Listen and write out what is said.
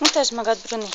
No Mutasd magad, Bruni.